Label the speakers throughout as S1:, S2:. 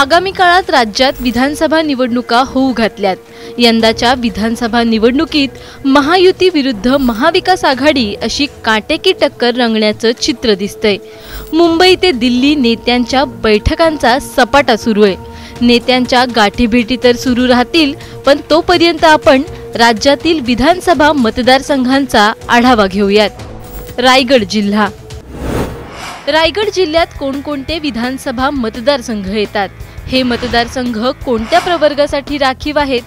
S1: आगामी काळात राज्यात विधानसभा निवडणुका होऊ घातल्यात. यंदाच्या विधानसभा निवडणुकीत महायुती विरुद्ध महाविकास आघाडी अशी काटेकी टक्कर रंगण्याचं चित्र दिसतंय. मुंबई ते दिल्ली नेत्यांच्या बैठकांचा सपाटा सुरू आहे. नेत्यांच्या गाठीभेटी तर सुरू राहतील पण तोपर्यंत आपण राज्यातील विधानसभा मतदारसंघांचा आढावा घेऊयात. रायगड जिल्हा. रायगड जिल्ह्यात कोणकोणते विधानसभा मतदारसंघ येतात? हे मतदारसंघ कोणत्या प्रवर्गासाठी राखीव आहेत?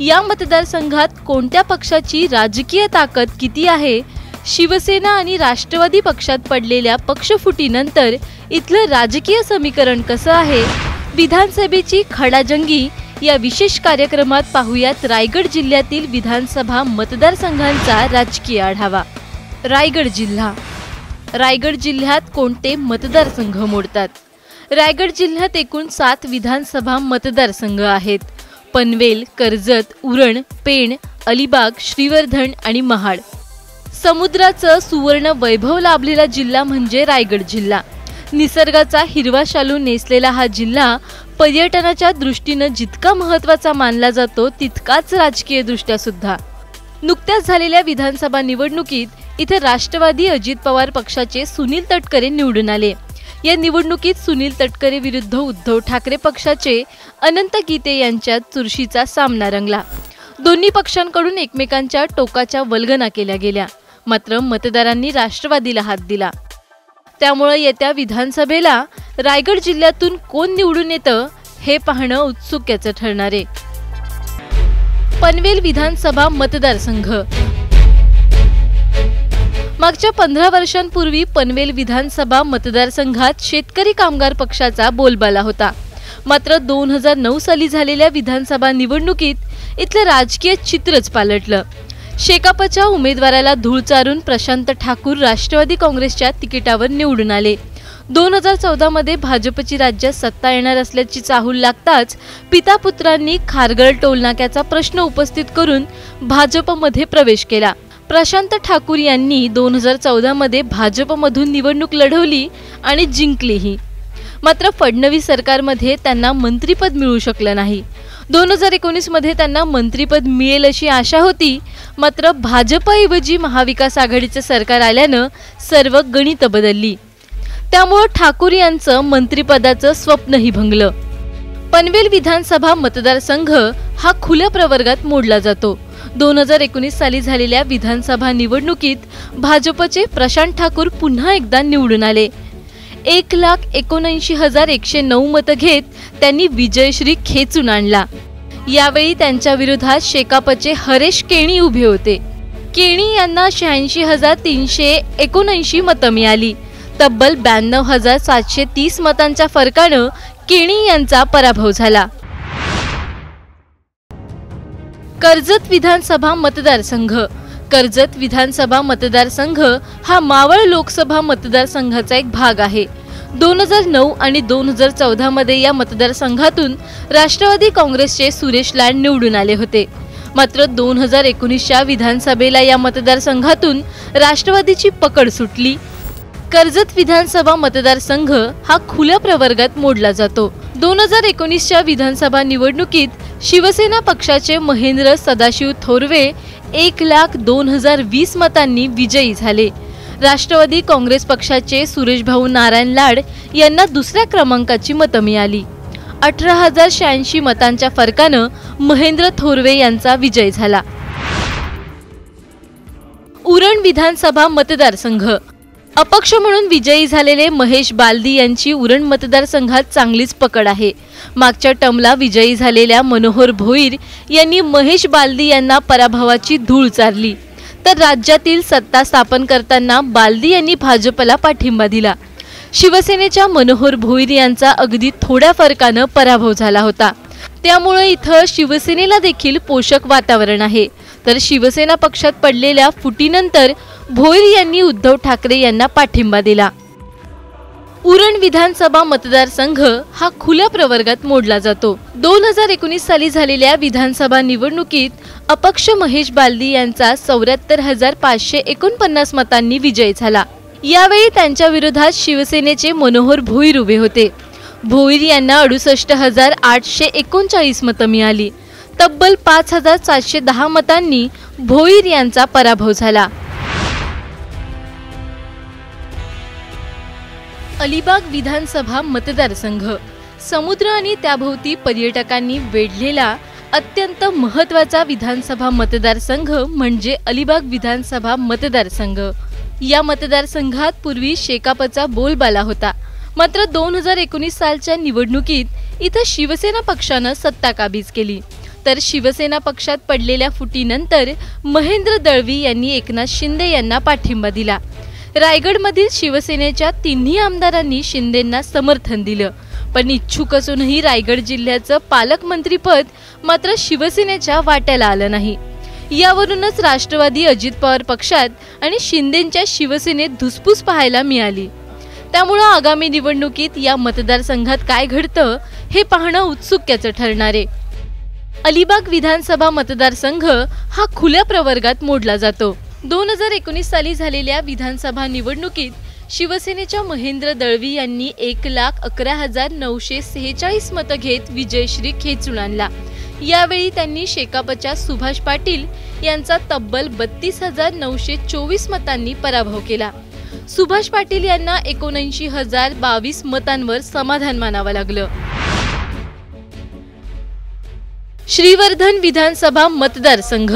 S1: या मतदारसंघात कोणत्या पक्षाची राजकीय ताकद किती आहे? शिवसेना आणि राष्ट्रवादी पक्षात पडलेल्या पक्षफुटीनंतर इथलं राजकीय समीकरण कसं आहे? विधानसभेची खडाजंगी या विशेष कार्यक्रमात पाहूयात रायगड जिल्ह्यातील विधानसभा मतदारसंघांचा राजकीय आढावा. रायगड जिल्हा. रायगड जिल्ह्यात कोणते मतदारसंघ मोडतात? रायगड जिल्ह्यात एकूण सात विधानसभा मतदारसंघ आहेत. पनवेल कर्जत उरण पेण अलिबाग श्रीवर्धन आणि महाड. समुद्राचं सुवर्ण वैभव लाभलेला जिल्हा म्हणजे रायगड जिल्हा. निसर्गाचा हिरवा शालू नेसलेला हा जिल्हा पर्यटनाच्या दृष्टीनं जितका महत्त्वाचा मानला जातो तितकाच राजकीय दृष्ट्या सुद्धा. नुकत्याच झालेल्या विधानसभा निवडणुकीत इथे राष्ट्रवादी अजित पवार पक्षाचे सुनील तटकरे निवडून आले. या निवडणुकीत सुनील तटकरे विरुद्ध उद्धव ठाकरे पक्षाचे अनंत गीते यांच्यात चुरशीचा सामना रंगला. दोन्ही पक्षांकडून एकमेकांच्या टोकाच्या वल्गना केल्या गेल्या. मात्र मतदारांनी राष्ट्रवादीला हात दिला. त्यामुळे येत्या विधानसभेला रायगड जिल्ह्यातून कोण निवडून येतं हे पाहणं उत्सुक्याचं ठरणार आहे. पनवेल विधानसभा मतदारसंघ मागच्या पंधरा वर्षांपूर्वी पनवेल विधानसभा मतदारसंघात शेतकरी कामगार पक्षाचा बोलबाला होता. मात्र दोन हजार नऊ साली झालेल्या विधानसभा निवडणुकीत इथलं राजकीय चित्रच पालटलं. शेकापच्या उमेदवाराला धूळ चारून प्रशांत ठाकूर राष्ट्रवादी काँग्रेसच्या तिकिटावर निवडून आले. दोन हजार चौदामध्ये भाजपची राज्यात सत्ता येणार असल्याची चाहूल लागताच पिता पुत्रांनी खारगळ टोलनाक्याचा प्रश्न उपस्थित करून भाजपमध्ये प्रवेश केला. प्रशांत ठाकूर यांनी दोन हजार चौदामध्ये भाजपमधून निवडणूक लढवली आणि जिंकलीही. मात्र फडणवीस सरकारमध्ये त्यांना मंत्रीपद मिळू शकलं नाही. दोन हजार एकोणीसमध्ये त्यांना मंत्रीपद मिळेल अशी आशा होती मात्र भाजपऐवजी महाविकास आघाडीचं सरकार आल्यानं सर्व गणितं बदलली. त्यामुळं ठाकूर यांचं मंत्रिपदाचं स्वप्नही भंगलं. पनवेल विधानसभा मतदारसंघ हा खुल्या प्रवर्गात मोडला जातो. दोन हजार एकोणीस साली झालेल्या विधानसभा निवडणुकीत भाजपचे प्रशांत ठाकूर पुन्हा एकदा निवडून आले. एक लाख एकोणऐंशी हजार एकशे नऊ मतं घेत त्यांनी विजयश्री खेचून आणला. यावेळी त्यांच्या विरोधात शेकापचे हरेश केणी उभे होते. केणी यांना शहाऐंशी हजार तीनशे एकोणऐंशी मतं मिळाली. तब्बल ब्याण्णव हजार सातशे तीस मतांच्या फरकानं केणी यांचा पराभव झाला. कर्जत विधानसभा मतदारसंघ. कर्जत विधानसभा मतदारसंघ हा मावळ लोकसभा मतदारसंघाचा एक भाग आहे. दोन हजार नऊ आणि दोन हजार चौदा मध्ये या मतदारसंघातून राष्ट्रवादी काँग्रेसचे सुरेश लाड निवडून आले होते. मात्र दोन हजार एकोणीसच्या विधानसभेला या मतदारसंघातून राष्ट्रवादीची पकड सुटली. कर्जत विधानसभा मतदारसंघ हा खुल्या प्रवर्गात मोडला जातो. दोन हजार एकोणीसच्या विधानसभा निवडणुकीत शिवसेना पक्षाचे महेंद्र सदाशिव थोरवे एक लाख दोन हजार वीस मतांनी विजयी झाले. राष्ट्रवादी काँग्रेस पक्षाचे सुरेशभाऊ नारायण लाड यांना दुसऱ्या क्रमांकाची मतं मिळाली. अठरा हजार शहाऐंशी मतांच्या फरकानं महेंद्र थोरवे यांचा विजय झाला. उरण विधानसभा मतदारसंघ अपक्ष म्हणून विजयी झालेले महेश बालदी यांची उरण मतदारसंघात चांगलीच पकड आहे. मागच्या टर्मला विजयी झालेल्या मनोहर भोईर यांनी महेश बालदी यांना पराभवाची धूळ चारली. तर राज्यातील सत्ता स्थापन करताना बालदी यांनी भाजपला पाठिंबा दिला. शिवसेनेच्या मनोहर भोईर यांचा अगदी थोड्या फरकानं पराभव झाला होता. त्यामुळे इथं शिवसेनेला देखील पोषक वातावरण आहे. तर शिवसेना पक्षात पडलेल्या फुटीनंतर भोईर यांनी उद्धव ठाकरे यांना पाठिंबा दिला. उरण विधानसभा मतदारसंघ हा खुल्या प्रवर्गात मोडला जातो. दोन हजार एकोणीस साली झालेल्या विधानसभा निवडणुकीत अपक्ष महेश बालदी यांचा चौऱ्याहत्तर हजार पाचशे एकोणपन्नास मतांनी विजय झाला. यावेळी त्यांच्या विरोधात शिवसेनेचे मनोहर भोईर उभे होते. भोईर यांना अडुसष्ट हजार आठशे एकोणचाळीस मतं मिळाली. तब्बल पाच हजार सातशे दहा मतांनी भोईर यांचा पराभव झाला. अलिबाग विधानसभा मतदारसंघ. समुद्र आणि त्याभोवती पर्यटकांनी वेढलेला अत्यंत महत्त्वाचा विधानसभा मतदारसंघ म्हणजे अलिबाग विधानसभा मतदारसंघ. या मतदारसंघात पूर्वी शेकापचा बोलबाला होता. मात्र दोन हजार एकोणीस सालच्या निवडणुकीत इथं शिवसेना पक्षानं सत्ता काबीज केली. तर शिवसेना पक्षात पडलेल्या फुटीनंतर महेंद्र दळवी यांनी एकनाथ शिंदे यांना पाठिंबा दिला. रायगडमधील शिवसेनेच्या तिन्ही आमदारांनी शिंदेंना समर्थन दिलं. पण इच्छुक असूनही रायगड जिल्ह्याचं पालकमंत्रीपद मात्र शिवसेनेच्या वाट्याला आलं नाही. यावरूनच राष्ट्रवादी अजित पवार पक्षात आणि शिंदेच्या शिवसेनेत धुसफूस पाहायला मिळाली. त्यामुळं आगामी निवडणुकीत या मतदारसंघात काय घडतं हे पाहणं उत्सुक्याचं ठरणार आहे. अलिबाग विधानसभा मतदारसंघ हा खुल्या प्रवर्गात मोडला जातो. दोन हजार एकोणीस साली झालेल्या विधानसभा निवडणुकीत शिवसेनेच्या महेंद्र दळवी यांनी एक लाख अकरा हजार नऊशे सेहेचाळीस मतं घेत विजयश्री खेचून आणला. यावेळी त्यांनी शेकापच्या सुभाष पाटील यांचा तब्बल बत्तीस हजार नऊशे चोवीस मतांनी पराभव केला. सुभाष पाटील यांना एकोणऐंशी हजार बावीस मतांवर समाधान मानावं लागलं. श्रीवर्धन विधानसभा मतदारसंघ.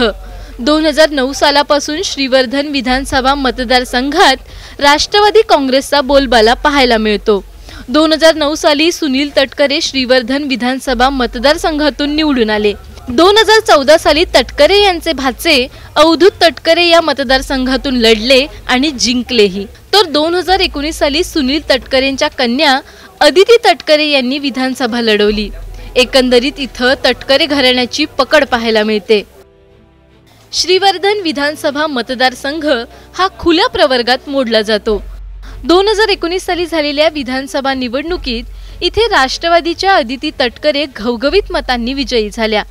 S1: दोन हजार नऊ सालापासून श्रीवर्धन विधानसभा मतदारसंघात राष्ट्रवादी काँग्रेसचा बोलबाला पाहायला मिळतो. दोन हजार नऊ साली सुनील तटकरे श्रीवर्धन विधानसभा मतदारसंघातून निवडून आले. दोन हजार चौदा साली तटकरे यांचे भाचे अवधूत तटकरे या मतदारसंघातून लढले आणि जिंकलेही. तर दोन हजार एकोणीस साली सुनील तटकरेंच्या कन्या अदिती तटकरे यांनी विधानसभा लढवली. एकंदरीत इथं तटकरे घराण्याची पकड पाहायला मिळते. श्रीवर्धन विधानसभा मतदारसंघ हा खुल्या प्रवर्गात मोडला जातो. दोन हजार एकोणीस साली झालेल्या विधानसभा निवडणुकीत इथे राष्ट्रवादीच्या अदिती तटकरे घवघवीत मतांनी विजयी झाल्या.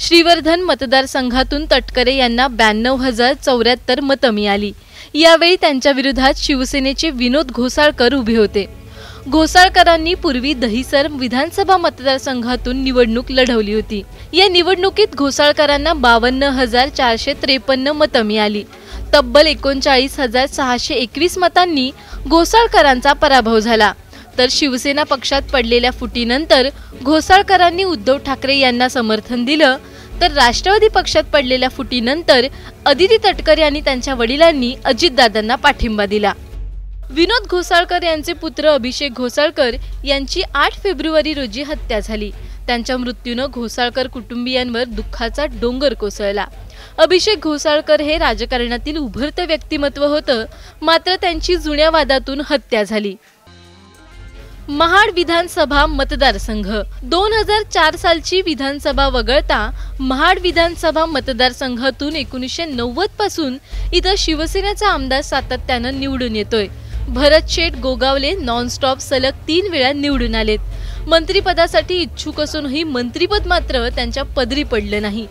S1: श्रीवर्धन मतदारसंघातून तटकरे यांना ब्याण्णव हजार चौऱ्याहत्तर मतं मिळाली. यावेळी त्यांच्या विरोधात शिवसेनेचे विनोद घोसाळकर उभे होते. घोसाळकरांनी पूर्वी दहिसर विधानसभा मतदारसंघातून निवडणूक लढवली होती. या निवडणुकीत घोसाळकरांना बावन्न हजार चारशे त्रेपन्न मतं मिळाली. तब्बल एकोणचाळीस हजार सहाशे एकवीस मतांनी घोसाळकरांचा पराभव झाला. तर शिवसेना पक्षात पडलेल्या फुटीनंतर घोसाळकरांनी उद्धव ठाकरे यांना समर्थन दिलं. तर राष्ट्रवादी पक्षात पडलेल्या फुटीनंतर अदिती तटकर आणि त्यांच्या वडिलांनी अजितदादांना पाठिंबा दिला. विनोद घोसाळकर यांचे पुत्र अभिषेक घोसाळकर यांची आठ फेब्रुवारी रोजी हत्या झाली. त्यांच्या मृत्यूनं घोसाळकर कुटुंबियांवर दुःखाचा डोंगर कोसळला. अभिषेक घोसाळकर हे राजकारणातील उभरतं व्यक्तिमत्व होतं मात्र त्यांची जुन्या वादातून हत्या झाली. महाड विधानसभा मतदारसंघ. दोन हजार चार सालची विधानसभा वगळता महाड विधानसभा मतदारसंघातून एकोणीसशे नव्वदपासून इथं शिवसेनेचा आमदार सातत्यानं निवडून येतोय. भरत शेठ गोगावले नॉनस्टॉप सलग तीन वेळा निवडून आलेत. मंत्रिपदासाठी इच्छुक असूनही मंत्रीपद मात्र त्यांच्या पदरी पडलं नाही.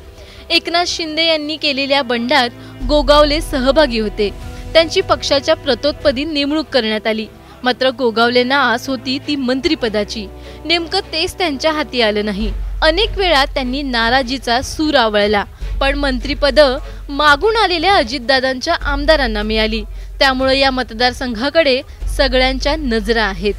S1: एकनाथ शिंदे यांनी केलेल्या बंडात गोगावले सहभागी होते. त्यांची पक्षाच्या प्रतोत्पदी नेमणूक करण्यात आली. मात्र गोगावलेंना आस होती ती मंत्रिपदाची. नेमकं तेच त्यांच्या हाती आलं नाही. अनेक वेळा त्यांनी नाराजीचा सूर आवळला. पण मंत्रिपद मागून आलेल्या अजितदादांच्या आमदारांना मिळाली. त्यामुळे या मतदारसंघाकडे सगळ्यांच्या नजरा आहेत.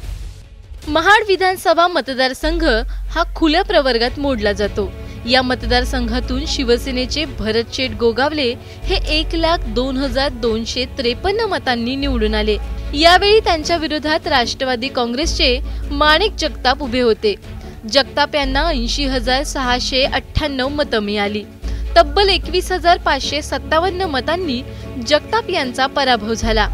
S1: महाड विधानसभा मतदारसंघ हा खुल्या प्रवर्गात मोडला जातो. या मतदारसंघातून शिवसेनेचे भरत शेठ गोगावले हे एक लाख दोन हजार दोनशे त्रेपन्न मतांनी निवडून आले. यावेळी त्यांच्या विरोधात राष्ट्रवादी काँग्रेसचे माणिक जगताप उभे होते. जगताप यांना ऐंशी हजार सहाशे अठ्ठ्याण्णव मतं मिळाली. तब्बल एकवीस हजार पाचशे सत्तावन्न मतांनी जगताप यांचा पराभव झाला.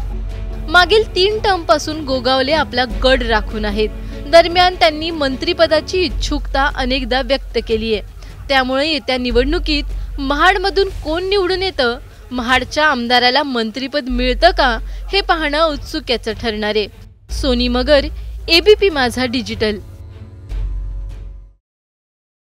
S1: मागील तीन टर्मपासून गोगावले आपला गड राखून आहेत. दरम्यान त्यांनी मंत्रिपदाची इच्छुकता अनेकदा व्यक्त केली आहे. त्यामुळे येत्या निवडणुकीत महाडमधून कोण निवडून येतं महाडच्या आमदाराला मंत्रीपद मिळतं का हे पाहणं उत्सुक्याचं ठरणार आहे. Soni Magar ABP Majha digital.